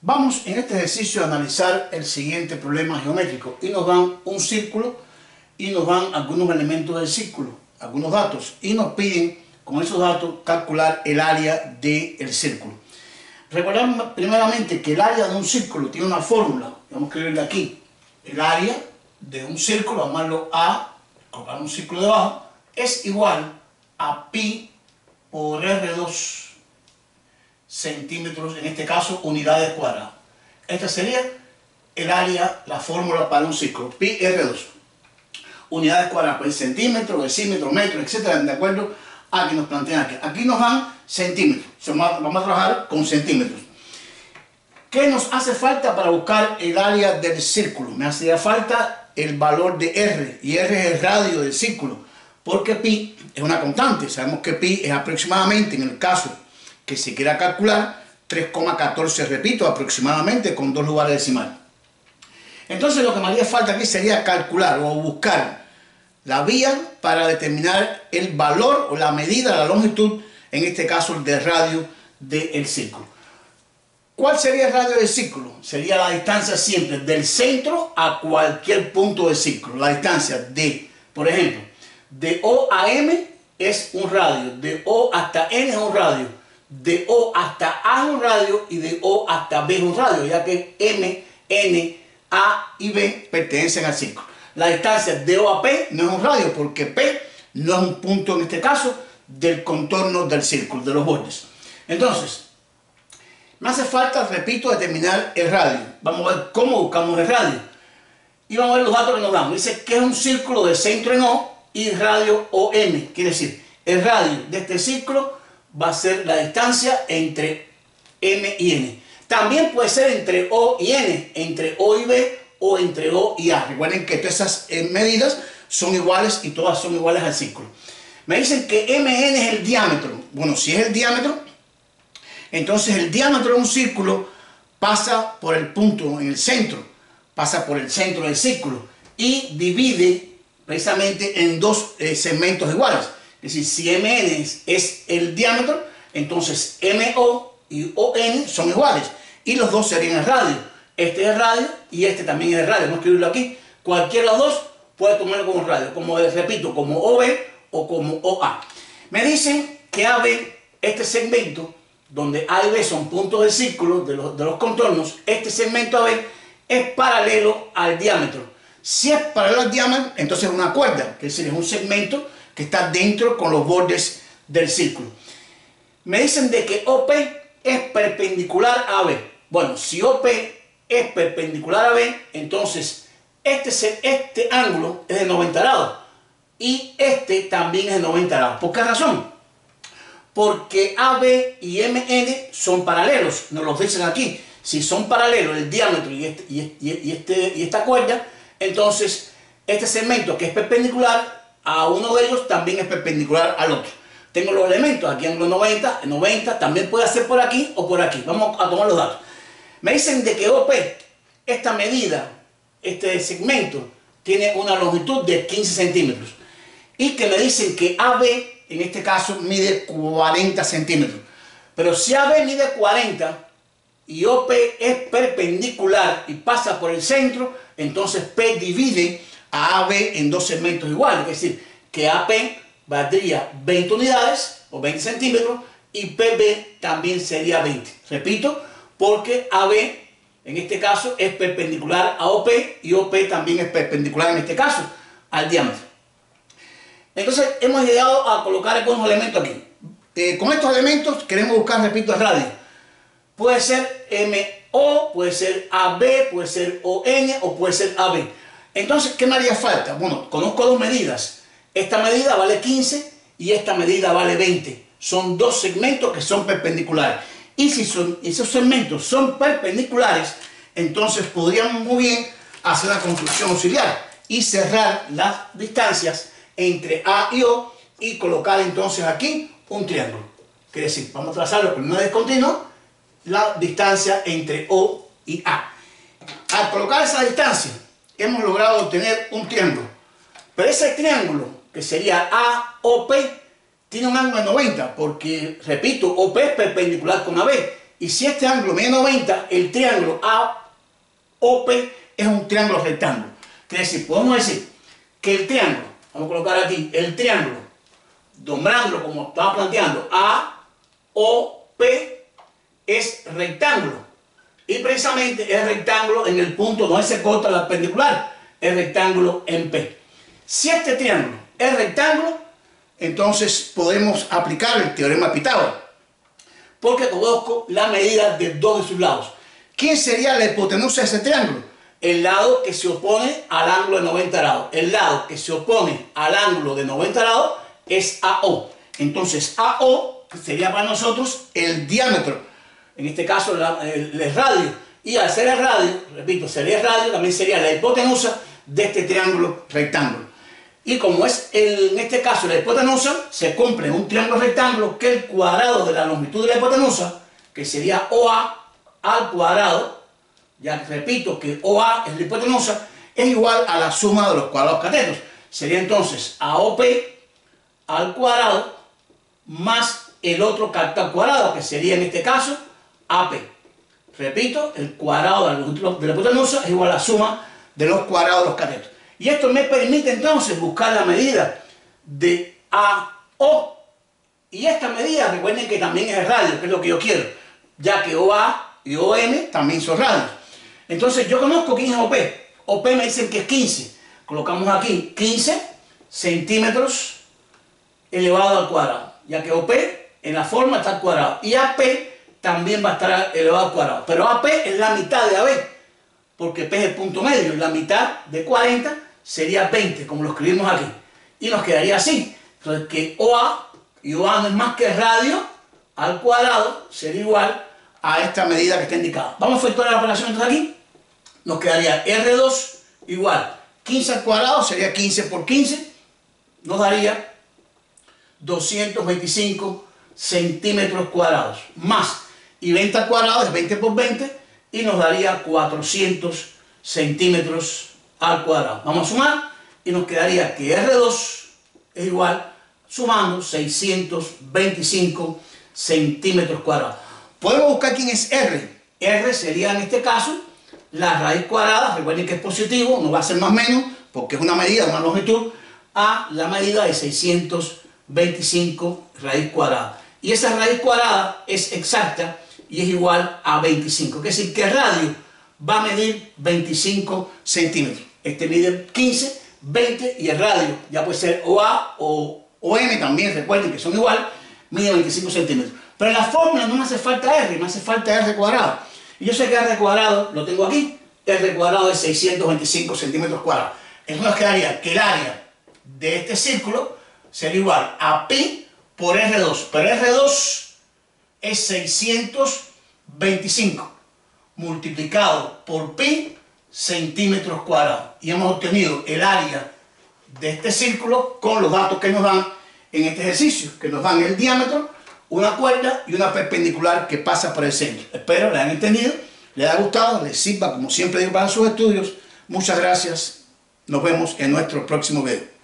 Vamos en este ejercicio a analizar el siguiente problema geométrico. Y nos dan un círculo y nos dan algunos elementos del círculo, algunos datos y nos piden con esos datos calcular el área del círculo. Recordad primeramente que el área de un círculo tiene una fórmula, vamos a escribirle aquí, el área de un círculo, llamarlo A, colocar un círculo debajo, es igual a pi por R2 centímetros, en este caso unidades cuadradas. Esta sería el área, la fórmula para un círculo, pi R2. Unidades cuadradas, pues centímetros, decímetros, metros, etcétera, de acuerdo a que nos plantean aquí. Aquí nos dan centímetros, vamos a trabajar con centímetros. ¿Qué nos hace falta para buscar el área del círculo? Me hacía falta el valor de R, y R es el radio del círculo, porque pi es una constante. Sabemos que pi es aproximadamente, en el caso que se quiera calcular, 3,14, repito, aproximadamente con dos lugares decimales. Entonces lo que me haría falta aquí sería calcular o buscar la vía para determinar el valor o la medida, la longitud, en este caso el de radio del círculo. ¿Cuál sería el radio del círculo? Sería la distancia siempre del centro a cualquier punto del círculo. La distancia de, por ejemplo, de O a M es un radio, de O hasta N es un radio, de O hasta A es un radio y de O hasta B es un radio, ya que M, N, A y B pertenecen al círculo. La distancia de O a P no es un radio porque P no es un punto en este caso del contorno del círculo, de los bordes. Entonces, me hace falta, repito, determinar el radio. Vamos a ver cómo buscamos el radio. Y vamos a ver los datos que nos dan. Dice que es un círculo de centro en O y radio OM. Quiere decir, el radio de este círculo va a ser la distancia entre M y N. También puede ser entre O y N, entre O y B o entre O y A. Recuerden que todas esas eh, medidas son iguales y todas son iguales al círculo. Me dicen que MN es el diámetro. Bueno, si es el diámetro, entonces el diámetro de un círculo pasa por el punto en el centro, pasa por el centro del círculo y divide precisamente en dos eh, segmentos iguales. Es decir, si MN es, el diámetro, entonces MO y ON son iguales y los dos serían el radio. Este es el radio y este también es el radio. Vamos a escribirlo aquí. Cualquiera de los dos puede tomarlo como radio, como repito, como OB o como OA. Me dicen que AB, este segmento, donde A y B son puntos del círculo, de los, de los contornos, este segmento AB es paralelo al diámetro. Si es paralelo al diámetro, entonces es una cuerda, que es un segmento que está dentro con los bordes del círculo. Me dicen de que OP es perpendicular a AB. Bueno, si OP es perpendicular a B, entonces este, este ángulo es de 90 grados y este también es de 90 grados. ¿Por qué razón? Porque AB y MN son paralelos, nos lo dicen aquí. Si son paralelos el diámetro y, este, y, este, y esta cuerda, entonces este segmento que es perpendicular a uno de ellos también es perpendicular al otro. Tengo los elementos, aquí ángulo 90, 90, también puede ser por aquí o por aquí. Vamos a tomar los datos. Me dicen de que OP, esta medida, este segmento, tiene una longitud de 15 centímetros. Y que me dicen que AB, en este caso, mide 40 centímetros. Pero si AB mide 40 y OP es perpendicular y pasa por el centro, entonces P divide AB en dos segmentos iguales. Es decir, que AP valdría 20 unidades o 20 centímetros y PB también sería 20. Repito, porque AB en este caso es perpendicular a OP y OP también es perpendicular en este caso al diámetro. Entonces hemos llegado a colocar algunos elementos aquí. Eh, con estos elementos queremos buscar, repito, el radio. Puede ser MO, puede ser AB, puede ser ON o puede ser AB. Entonces, ¿qué me haría falta? Bueno, conozco dos medidas. Esta medida vale 15 y esta medida vale 20. Son dos segmentos que son perpendiculares. Y si esos segmentos son perpendiculares, entonces podríamos muy bien hacer la construcción auxiliar y cerrar las distancias entre A y O y colocar entonces aquí un triángulo. Quiere decir, vamos a trazarlo con una descontinua, la distancia entre O y A. Al colocar esa distancia, hemos logrado obtener un triángulo. Pero ese triángulo, que sería AOP, tiene un ángulo de 90, porque, repito, OP es perpendicular con AB Y si este ángulo mide 90, el triángulo AOP es un triángulo rectángulo. Quiere decir, podemos decir que el triángulo, vamos a colocar aquí, el triángulo, nombrándolo como estaba planteando, AOP es rectángulo. Y precisamente es rectángulo en el punto donde se corta la perpendicular, es rectángulo en P. Si este triángulo es rectángulo, entonces podemos aplicar el teorema de Pitágoras. Porque conozco la medida de dos de sus lados. ¿Quién sería la hipotenusa de ese triángulo? El lado que se opone al ángulo de 90 grados. El lado que se opone al ángulo de 90 grados es AO. Entonces AO sería para nosotros el diámetro. En este caso el, radio. Y al ser el radio, repito, sería el radio, también sería la hipotenusa de este triángulo rectángulo. Y como es en este caso la hipotenusa, se cumple un triángulo rectángulo que el cuadrado de la longitud de la hipotenusa, que sería OA al cuadrado, ya repito que OA es la hipotenusa, es igual a la suma de los cuadrados catetos. Sería entonces AOP al cuadrado más el otro al cuadrado, que sería en este caso AP. Repito, el cuadrado de la hipotenusa es igual a la suma de los cuadrados de los catetos. Y esto me permite entonces buscar la medida de AO. Y esta medida, recuerden que también es radio, que es lo que yo quiero, ya que OA y OM también son radios. Entonces yo conozco quién es OP. OP me dicen que es 15. Colocamos aquí 15 centímetros elevado al cuadrado, ya que OP en la forma está al cuadrado. Y AP también va a estar elevado al cuadrado. Pero AP es la mitad de AB, porque P es el punto medio, la mitad de 40 sería 20, como lo escribimos aquí. Y nos quedaría así. Entonces que OA, y OA no es más que radio al cuadrado, sería igual a esta medida que está indicada. Vamos a efectuar la operación entonces aquí. Nos quedaría R2 igual 15 al cuadrado, sería 15 por 15. Nos daría 225 centímetros cuadrados. Más, y 20 al cuadrado es 20 por 20 y nos daría 400 centímetros al cuadrado. Vamos a sumar y nos quedaría que R2 es igual, sumando 625 centímetros cuadrados. Podemos buscar quién es R. R sería en este caso la raíz cuadrada, recuerden que es positivo, no va a ser más menos, porque es una medida, una longitud, a la medida de 625 raíz cuadrada. Y esa raíz cuadrada es exacta y es igual a 25. Es decir, que el radio va a medir 25 centímetros. Este mide 15, 20 y el radio ya puede ser OA o OM también, recuerden que son igual, mide 25 centímetros. Pero en la fórmula no me hace falta R, me hace falta R cuadrado. Y yo sé que R cuadrado, lo tengo aquí, R cuadrado es 625 centímetros cuadrados. Eso nos quedaría que el área de este círculo sería igual a pi por R2. Pero R2 es 625 multiplicado por pi centímetros cuadrados. Y hemos obtenido el área de este círculo con los datos que nos dan en este ejercicio, que nos dan el diámetro, una cuerda y una perpendicular que pasa por el centro. Espero le hayan entendido, les haya gustado, les sirva como siempre digo para sus estudios. Muchas gracias. Nos vemos en nuestro próximo video.